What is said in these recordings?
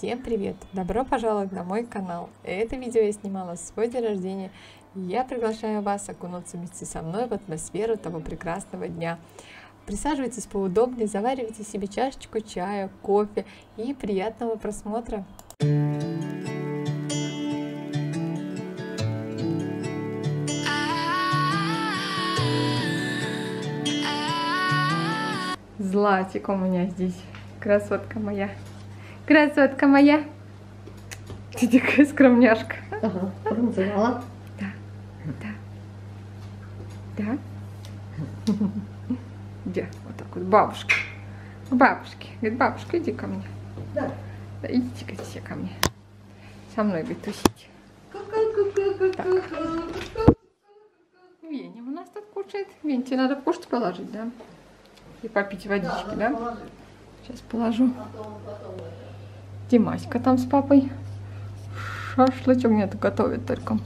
Всем привет! Добро пожаловать на мой канал. Это видео я снимала в свой день рождения. Я приглашаю вас окунуться вместе со мной в атмосферу того прекрасного дня. Присаживайтесь поудобнее, заваривайте себе чашечку чая, кофе и приятного просмотра. Златик у меня здесь, красотка моя. Красотка моя. Ты такая скромняшка. Ага, пронзала. Да, да. Да? Где? Вот так вот, бабушка. К бабушке. Говорит, бабушка, иди ко мне. Да. Да, идите ко все ко мне. Со мной, говорит, тусить. Веня у нас тут кушает. Вень, тебе надо кушать положить, да? И попить водички, да? Сейчас положу. Димаська там с папой. Шашлычок нет, готовит только.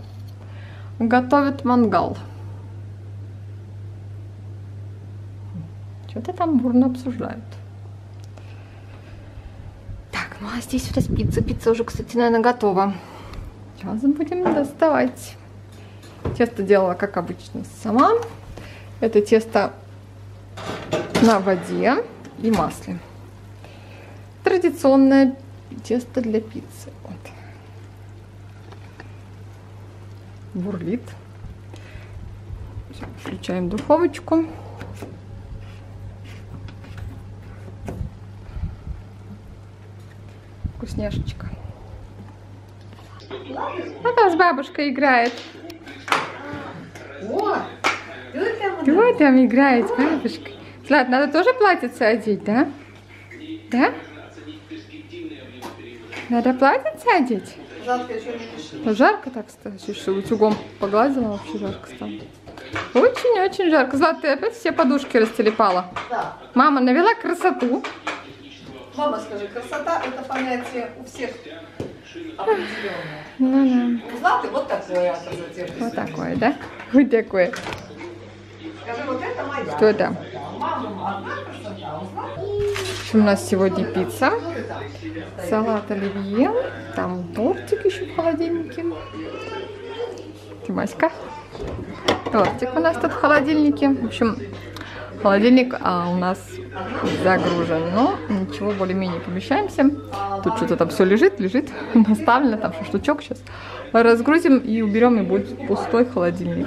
Готовит мангал. Что-то там бурно обсуждают. Так, ну а здесь у нас пицца. Пицца уже, кстати, наверное, готова. Сейчас будем доставать. Тесто делала, как обычно, сама. Это тесто на воде и масле. Традиционное тесто для пиццы. Вот. Бурлит. Все, включаем духовочку. Вкусняшечка. А там с бабушкой играет. О, там Кто там играет с бабушкой? Злат, надо тоже платьице одеть, да? Да? Надо платьице одеть? Еще не жарко так, что утюгом погладила, вообще жарко стало. Очень-очень жарко. Злат, ты опять все подушки растерепала. Да. Мама навела красоту. Мама, скажи, красота это понятие у всех определенное. Ну У Златы вот такое да, красоте. вот такое, да? Вот такое. Скажи, вот это моя. Что это? Мама, одна красота, а у Златы В общем, у нас сегодня пицца, салат оливье, там тортик еще в холодильнике. Тимаська. Тортик у нас тут в холодильнике. В общем, холодильник а, у нас загружен, но ничего, более-менее помещаемся. Тут что-то там все лежит, лежит, наставлено, там шашлычок сейчас. Разгрузим и уберем, и будет пустой холодильник.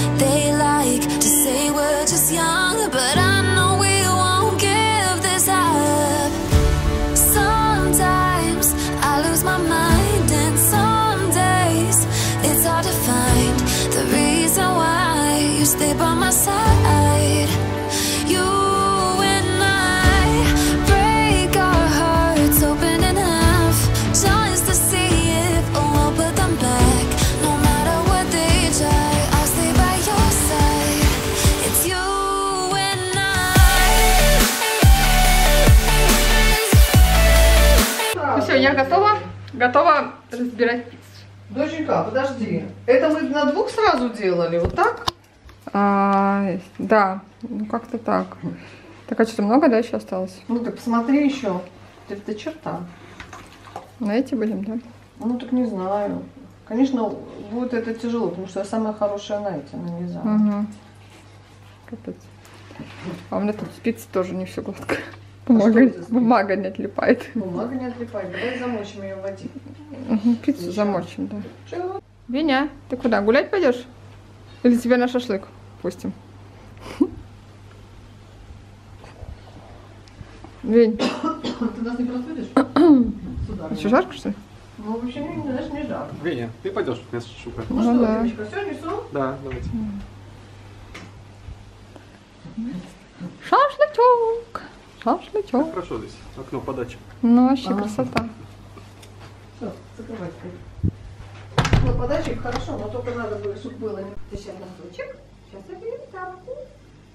Готова. Разбирать пиццу. Доченька, подожди. Это мы на двух сразу делали, вот так? А, да, ну как-то так. Так, а что-то много, да, еще осталось? Ну ты посмотри еще. Это черта. На эти будем, да? Ну так не знаю. Конечно, будет это тяжело, потому что я самая хорошая на эти нанизала. Угу. Капец. А у меня тут спицы тоже не все гладко. Бумага, бумага не отлипает. Бумага не отлипает. Давай замочим ее в воде. Пиццу Ничего. замочим, да. Чего? Веня, ты куда, гулять пойдешь? Или тебя на шашлык пустим? Вень, Ты нас не просудишь? Сюда. Еще жарко, что ли? Ну, вообще, не, знаешь, не жарко. Веня, ты пойдешь вместо Шука? Ну, Ну что, да. Димочка, все, несу? Да, давайте. Шашлычок. Шашлычок. Хорошо здесь. Окно подачи. Ну, вообще Ага. красота. Все, закрывай скорее. Ну, подачек хорошо, но только надо было, чтобы было. Сейчас носочек. Сейчас я беру тапку.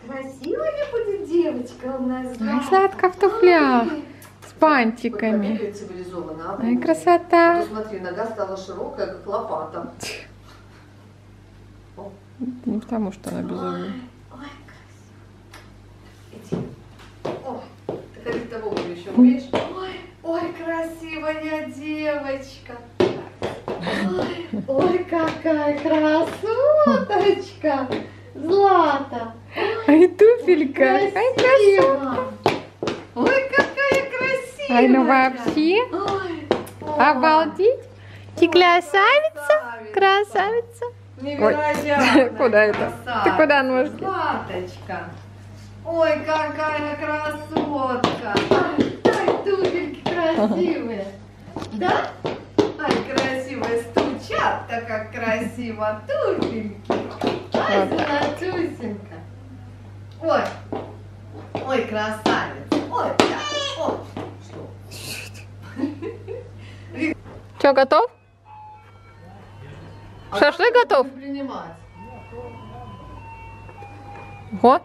Красивая будет девочка у нас. Ай, сладко в туфлях. С цивилизованно. а Ай, то- красота. а то смотри, нога стала широкая, как лопата. Не потому, что она безумная. Ой, красиво. Ой, ты ходить того еще умеешь? Ой, ой, красивая девочка. Ой, ой, какая красоточка. Злата. Ай, туфелька. Ай, красота. Красиво. Ой, какая красивая. Ай, ну вообще. Ой, Обалдеть. Ты красавица. Красавица. Невероятно. Куда это? Ты куда ножки? Златочка. Ой, какая красотка. Туфельки красивые. Да? Ай, красивые стучат-то как красиво туфельки. Ай, Вот так. Златусенька. Ой, ой, красавец. Ой, да. Ой. Че, готов? Шашлык готов? Принимать. Го.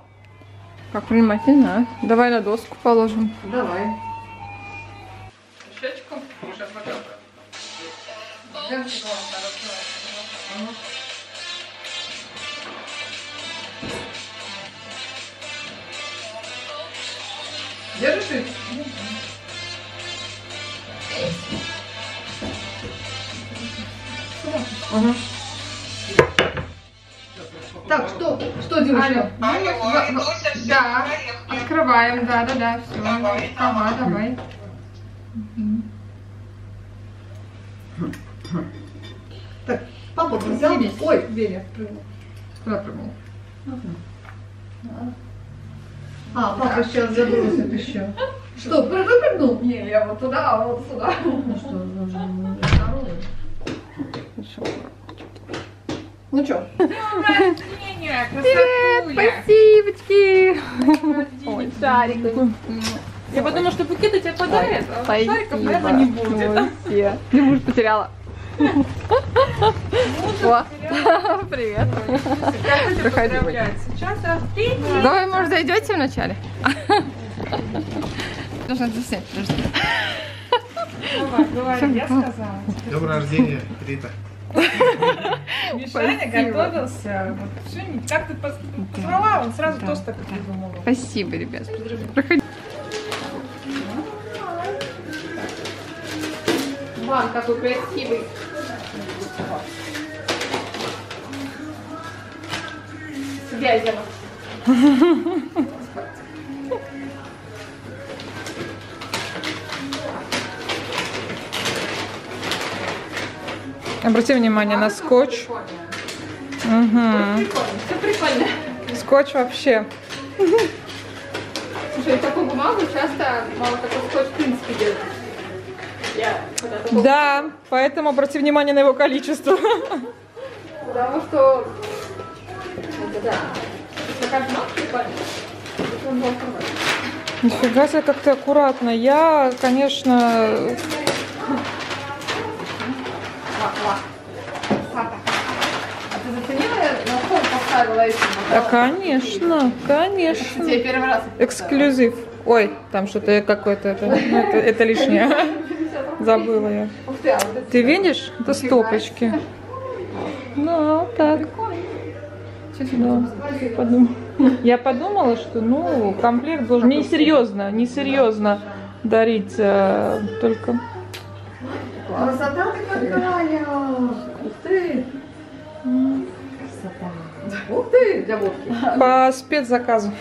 Как принимать, не знаю. Давай на доску положим. Давай. Держишь? Ага. Так, что? Что, девушка? Да, открываем, да, да, да, все. Ага, давай. Так, папа взял. Ой, Веня. Куда прыгнул? А, папа сейчас забросит еще. Что, выпрыгнул? Не, я вот туда, а вот сюда. Ну что, нужно второй. Ну что? Привет, спасибочки. Ой, шарик. Я подумала, что букеты тебе подарят, а шариков, наверное, не будет. Ты муж потеряла. О, привет. Проходи, Давай, может, зайдете вначале? Нужно заснять, подожди. давай, говори, я сказала. Доброго рождения, Рита. Мишаня готовился. Вот, как ты позвала, он сразу тост так придумал. Спасибо, ребят. Проходи. Ван, какой красивый. Взяла. Обрати внимание на скотч. Угу. Все прикольно. Скотч вообще. Слушай, такую бумагу часто мало такой скотч в принципе делают. Я Да, поэтому обрати внимание на его количество. Потому что... Да. Нифига себе, как ты аккуратно. Я, конечно, А да, конечно, конечно. Эксклюзив. Ой, там что-то какое-то, это, это, это лишнее. Забыла я. Ты, а видишь? Это стопочки. Вот так. Да. Я подумала, что ну комплект должен несерьезно, несерьезно дарить э, только. Красота ты какая! Ух ты! Красота! Ух ты, для водки. По спецзаказу.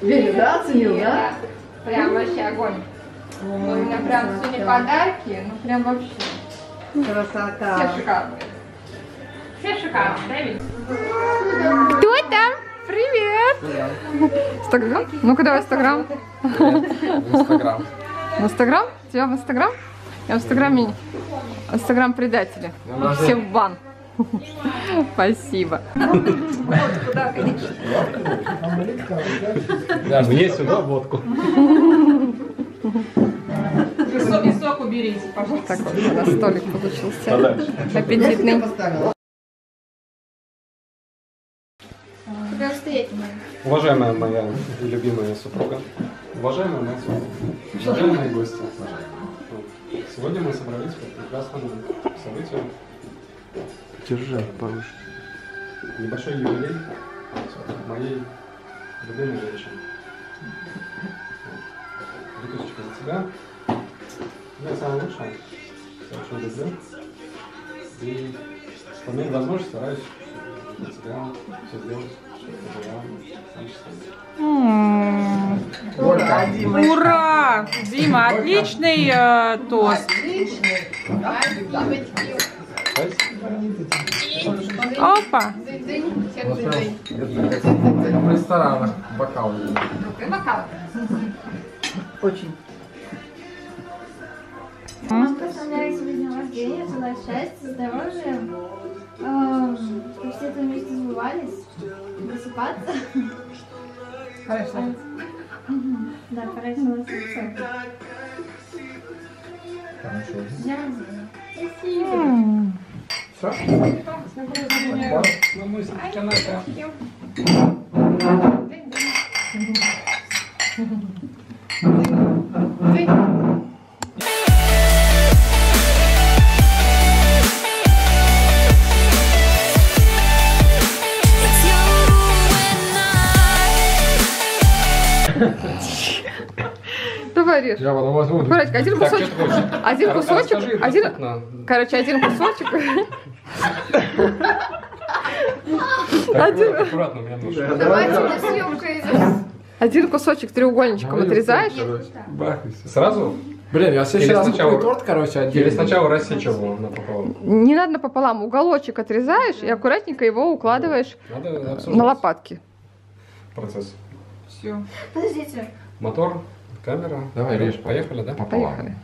Веня, да, оценил, да? Прям вообще огонь. У меня прям сегодня подарки, ну прям вообще. Все Красота. шикарные. Все шикарные, да, Вить? Кто там? Привет! Инстаграм? Ну-ка давай Инстаграм. Инстаграм. Инстаграм? Тебя в Инстаграм? Я в Инстаграме Инстаграм предатели. Все в бан. Спасибо. Да, мне сюда водку. И сок, и сок уберите, пожалуйста. Так вот, у нас столик получился. Аппетитный. Куда стоять? Уважаемая моя любимая супруга, уважаемая моя супруга, уважаемые гости, сегодня мы собрались по прекрасному событию. Держи повыше. Небольшой юбилей моей любимой женщины. Тебя. Я самое лучшее. Я очень люблю. И по мере возможности стараюсь для тебя все сделать, чтобы ты была самой счастливой. Ура! Дима, отличный э, тост. Опа! В ресторанах бокал. Очень. Поздравляю тебя с днем рождения, желаю счастья, здоровья, эм, чтобы все твои мечты сбывались, высыпаться. Хорошо. Да, пора согласиться. С днем рождения. Спасибо. Режь. Я потом возьму. Аккуратненько, один Так, кусочек. Один кусочек, расскажи один-. Короче, один кусочек. Один- Аккуратно, у меня нож. Давайте на съемку. Один кусочек треугольничком отрезаешь. Всё. Сразу? Блин, я следующий Или раз сначала- торт, короче, Или отдельно. сначала рассечь его напополам? Не надо напополам, уголочек отрезаешь и аккуратненько его укладываешь на лопатки. процесс. Все. Подождите. Мотор, камера. Давай, режь. Поехали, да? Пополам. Поехали.